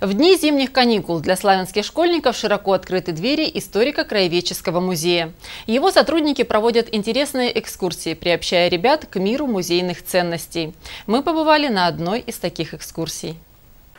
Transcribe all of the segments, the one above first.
В дни зимних каникул для славянских школьников широко открыты двери историко-краеведческого музея. Его сотрудники проводят интересные экскурсии, приобщая ребят к миру музейных ценностей. Мы побывали на одной из таких экскурсий.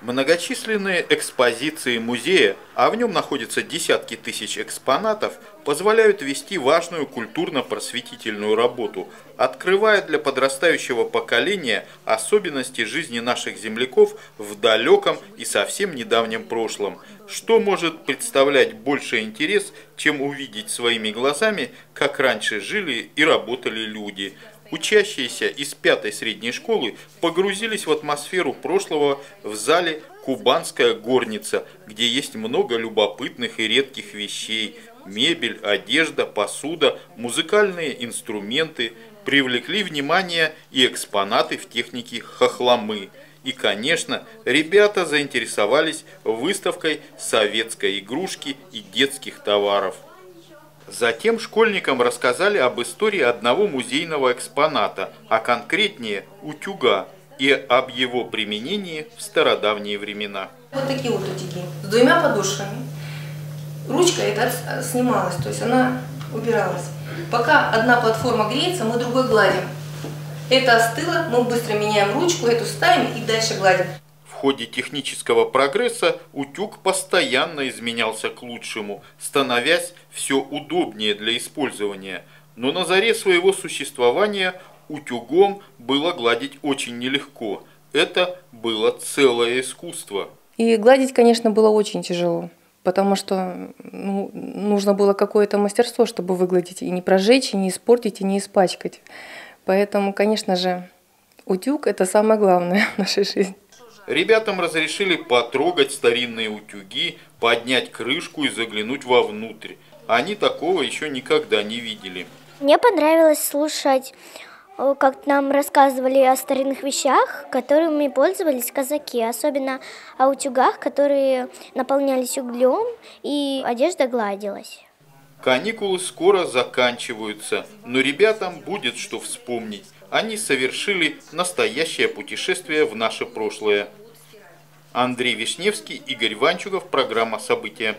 Многочисленные экспозиции музея, а в нем находятся десятки тысяч экспонатов, позволяют вести важную культурно-просветительную работу, открывая для подрастающего поколения особенности жизни наших земляков в далеком и совсем недавнем прошлом. Что может представлять больше интерес, чем увидеть своими глазами, как раньше жили и работали люди – Учащиеся из пятой средней школы погрузились в атмосферу прошлого в зале «Кубанская горница», где есть много любопытных и редких вещей, мебель, одежда, посуда, музыкальные инструменты, привлекли внимание и экспонаты в технике хохломы. И, конечно, ребята заинтересовались выставкой советской игрушки и детских товаров. Затем школьникам рассказали об истории одного музейного экспоната, а конкретнее утюга, и об его применении в стародавние времена. Вот такие вот утюги с двумя подушками. Ручка эта снималась, то есть она убиралась. Пока одна платформа греется, мы другой гладим. Это остыло, мы быстро меняем ручку, эту ставим и дальше гладим ходе технического прогресса утюг постоянно изменялся к лучшему, становясь все удобнее для использования. Но на заре своего существования утюгом было гладить очень нелегко. Это было целое искусство. И гладить, конечно, было очень тяжело потому что ну, нужно было какое-то мастерство, чтобы выгладить и не прожечь, и не испортить, и не испачкать. Поэтому, конечно же, утюг – это самое главное в нашей жизни. Ребятам разрешили потрогать старинные утюги, поднять крышку и заглянуть вовнутрь. Они такого еще никогда не видели. Мне понравилось слушать, как нам рассказывали о старинных вещах, которыми пользовались казаки, особенно о утюгах, которые наполнялись углем и одежда гладилась. Каникулы скоро заканчиваются, но ребятам будет что вспомнить. Они совершили настоящее путешествие в наше прошлое. Андрей Вишневский, Игорь Ванчугов, программа «События».